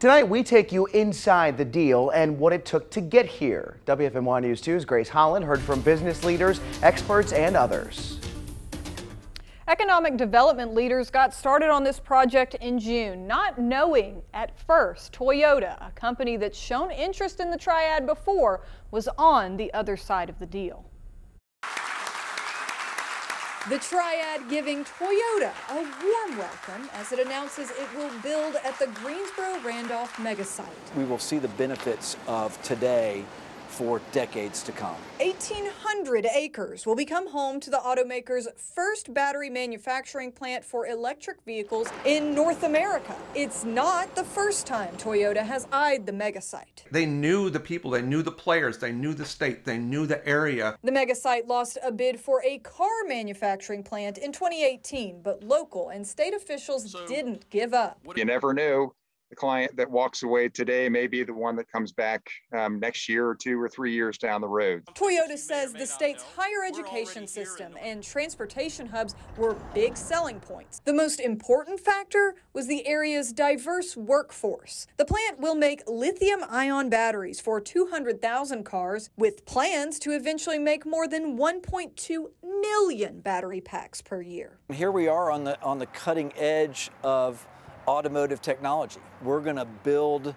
Tonight, we take you inside the deal and what it took to get here. WFMY News 2's Grace Holland heard from business leaders, experts, and others. Economic development leaders got started on this project in June, not knowing at first Toyota, a company that's shown interest in the triad before, was on the other side of the deal. The Triad giving Toyota a warm welcome as it announces it will build at the Greensboro Randolph megasite. We will see the benefits of today for decades to come. 1,800 acres will become home to the automaker's first battery manufacturing plant for electric vehicles in North America. It's not the first time Toyota has eyed the megasite. They knew the people, they knew the players, they knew the state, they knew the area. The megasite lost a bid for a car manufacturing plant in 2018, but local and state officials so, didn't give up. You never knew the client that walks away today may be the one that comes back um, next year or two or three years down the road. Toyota says the state's higher education system and transportation hubs were big selling points. The most important factor was the area's diverse workforce. The plant will make lithium ion batteries for 200,000 cars, with plans to eventually make more than 1.2 million battery packs per year. Here we are on the on the cutting edge of automotive technology. We're going to build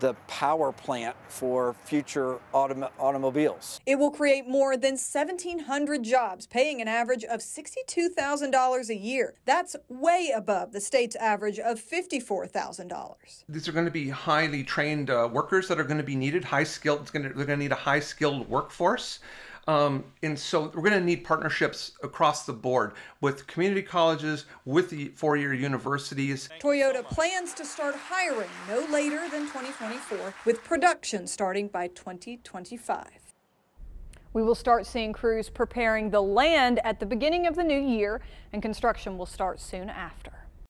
the power plant for future autom automobiles. It will create more than 1,700 jobs, paying an average of $62,000 a year. That's way above the state's average of $54,000. These are going to be highly trained uh, workers that are going to be needed, high skilled, they're going to need a high skilled workforce. Um, and so we're going to need partnerships across the board with community colleges, with the four-year universities. Toyota so plans to start hiring no later than 2024, with production starting by 2025. We will start seeing crews preparing the land at the beginning of the new year, and construction will start soon after.